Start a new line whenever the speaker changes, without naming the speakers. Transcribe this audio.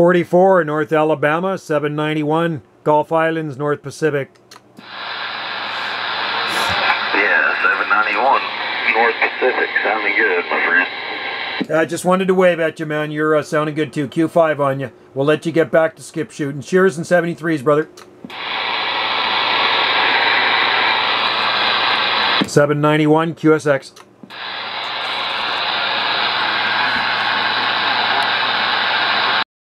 44 North Alabama, 791 Gulf Islands, North Pacific.
Yeah, 791 North Pacific. Sounding good, my friend.
I just wanted to wave at you, man. You're uh, sounding good too. Q5 on you. We'll let you get back to skip shooting. Cheers and 73s, brother. 791 QSX.